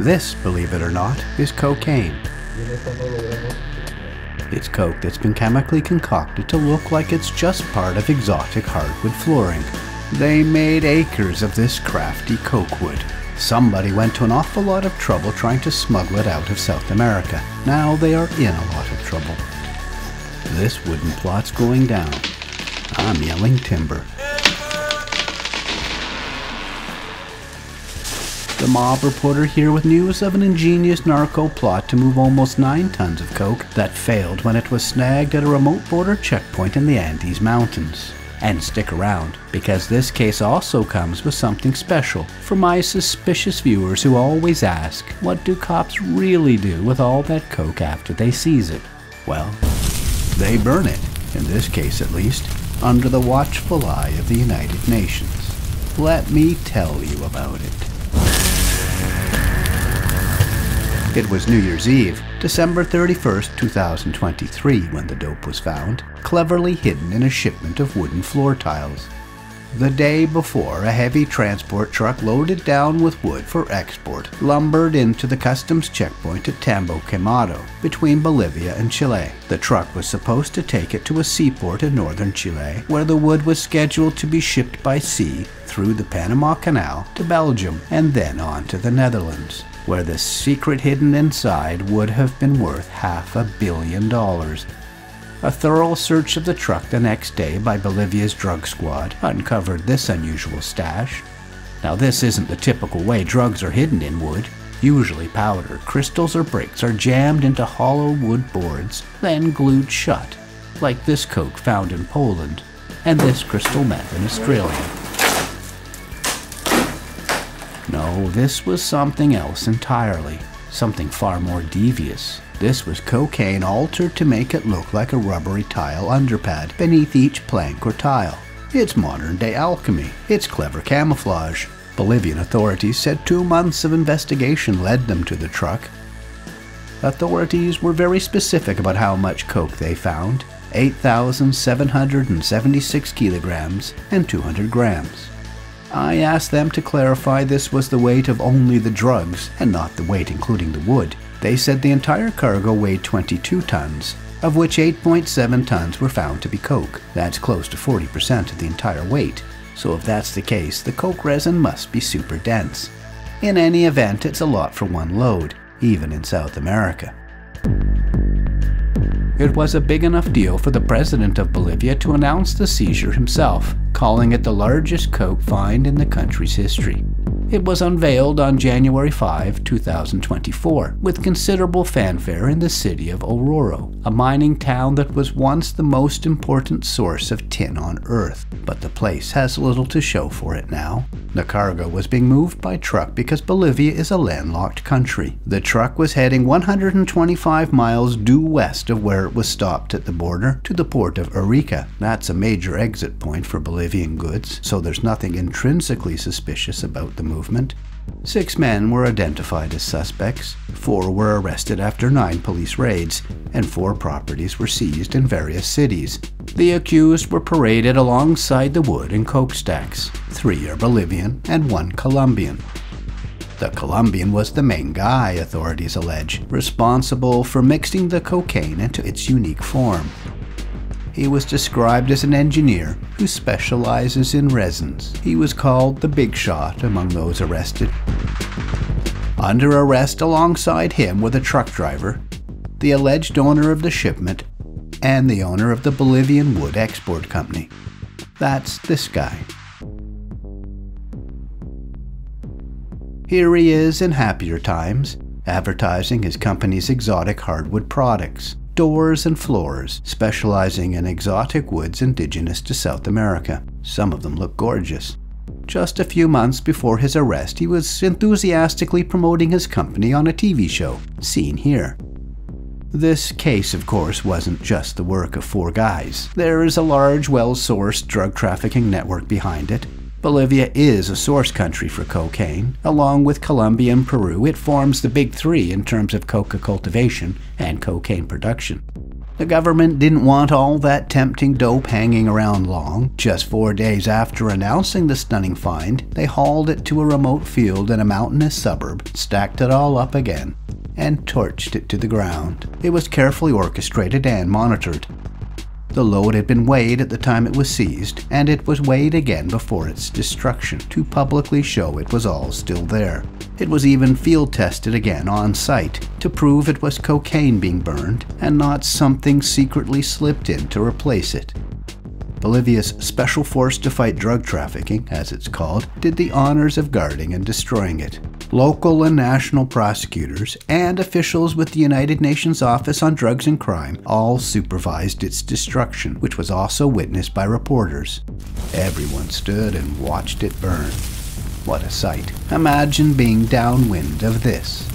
This, believe it or not, is cocaine. It's coke that's been chemically concocted to look like it's just part of exotic hardwood flooring. They made acres of this crafty coke wood. Somebody went to an awful lot of trouble trying to smuggle it out of South America. Now they are in a lot of trouble. This wooden plot's going down. I'm yelling timber. The mob reporter here with news of an ingenious narco plot to move almost 9 tons of coke that failed when it was snagged at a remote border checkpoint in the Andes Mountains. And stick around, because this case also comes with something special for my suspicious viewers who always ask, what do cops really do with all that coke after they seize it? Well, they burn it, in this case at least, under the watchful eye of the United Nations. Let me tell you about it. It was New Year's Eve, December 31st, 2023, when the dope was found, cleverly hidden in a shipment of wooden floor tiles. The day before, a heavy transport truck loaded down with wood for export lumbered into the customs checkpoint at Tambo Quemado, between Bolivia and Chile. The truck was supposed to take it to a seaport in northern Chile, where the wood was scheduled to be shipped by sea through the Panama Canal to Belgium and then on to the Netherlands where the secret hidden inside would have been worth half a billion dollars. A thorough search of the truck the next day by Bolivia's drug squad uncovered this unusual stash. Now, this isn't the typical way drugs are hidden in wood. Usually, powder, crystals, or bricks are jammed into hollow wood boards, then glued shut, like this coke found in Poland and this crystal meth in Australia. No, this was something else entirely. Something far more devious. This was cocaine altered to make it look like a rubbery tile underpad beneath each plank or tile. It's modern day alchemy. It's clever camouflage. Bolivian authorities said two months of investigation led them to the truck. Authorities were very specific about how much coke they found 8,776 kilograms and 200 grams. I asked them to clarify this was the weight of only the drugs and not the weight including the wood. They said the entire cargo weighed 22 tons, of which 8.7 tons were found to be coke. That's close to 40% of the entire weight. So if that's the case, the coke resin must be super dense. In any event, it's a lot for one load, even in South America. It was a big enough deal for the president of Bolivia to announce the seizure himself, calling it the largest coke find in the country's history. It was unveiled on January 5, 2024, with considerable fanfare in the city of Oruro, a mining town that was once the most important source of tin on Earth. But the place has little to show for it now. The cargo was being moved by truck because Bolivia is a landlocked country. The truck was heading 125 miles due west of where it was stopped at the border to the port of Arica. That's a major exit point for Bolivian goods, so there's nothing intrinsically suspicious about the movement. Six men were identified as suspects, four were arrested after nine police raids, and four properties were seized in various cities. The accused were paraded alongside the wood and coke stacks. Three are Bolivian and one Colombian. The Colombian was the main guy, authorities allege, responsible for mixing the cocaine into its unique form. He was described as an engineer who specializes in resins. He was called the Big Shot among those arrested. Under arrest alongside him were the truck driver, the alleged owner of the shipment, and the owner of the Bolivian Wood Export Company. That's this guy. Here he is in happier times, advertising his company's exotic hardwood products doors and floors, specializing in exotic woods indigenous to South America. Some of them look gorgeous. Just a few months before his arrest, he was enthusiastically promoting his company on a TV show, seen here. This case, of course, wasn't just the work of four guys. There is a large, well sourced drug trafficking network behind it, Bolivia is a source country for cocaine. Along with Colombia and Peru, it forms the big three in terms of coca cultivation and cocaine production. The government didn't want all that tempting dope hanging around long. Just four days after announcing the stunning find, they hauled it to a remote field in a mountainous suburb, stacked it all up again, and torched it to the ground. It was carefully orchestrated and monitored. The load had been weighed at the time it was seized, and it was weighed again before its destruction to publicly show it was all still there. It was even field tested again on site to prove it was cocaine being burned and not something secretly slipped in to replace it. Bolivia's Special Force to Fight Drug Trafficking, as it's called, did the honors of guarding and destroying it. Local and national prosecutors and officials with the United Nations Office on Drugs and Crime all supervised its destruction, which was also witnessed by reporters. Everyone stood and watched it burn. What a sight. Imagine being downwind of this.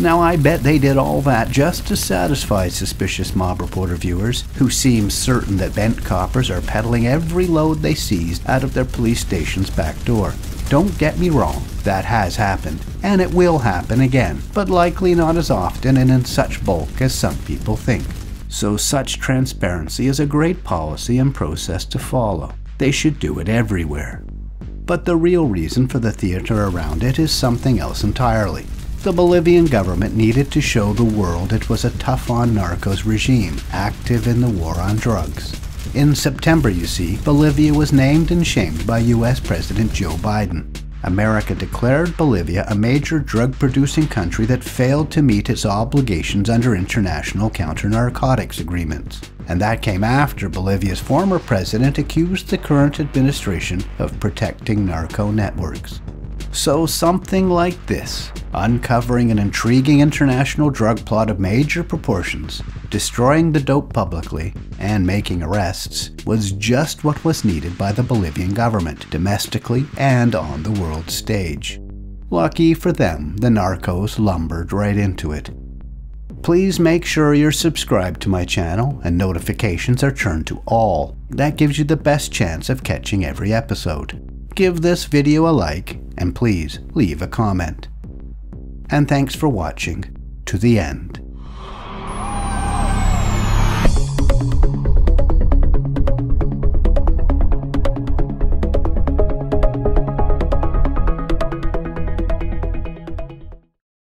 Now, I bet they did all that just to satisfy suspicious mob reporter viewers who seem certain that bent coppers are peddling every load they seized out of their police station's back door. Don't get me wrong, that has happened, and it will happen again, but likely not as often and in such bulk as some people think. So, such transparency is a great policy and process to follow. They should do it everywhere. But the real reason for the theater around it is something else entirely the Bolivian government needed to show the world it was a tough on narcos regime active in the war on drugs. In September, you see, Bolivia was named and shamed by US President Joe Biden. America declared Bolivia a major drug producing country that failed to meet its obligations under international counter narcotics agreements. And that came after Bolivia's former president accused the current administration of protecting narco networks. So, something like this, uncovering an intriguing international drug plot of major proportions, destroying the dope publicly, and making arrests, was just what was needed by the Bolivian government, domestically and on the world stage. Lucky for them, the narcos lumbered right into it. Please make sure you're subscribed to my channel and notifications are turned to all. That gives you the best chance of catching every episode give this video a like, and please leave a comment. And thanks for watching to the end.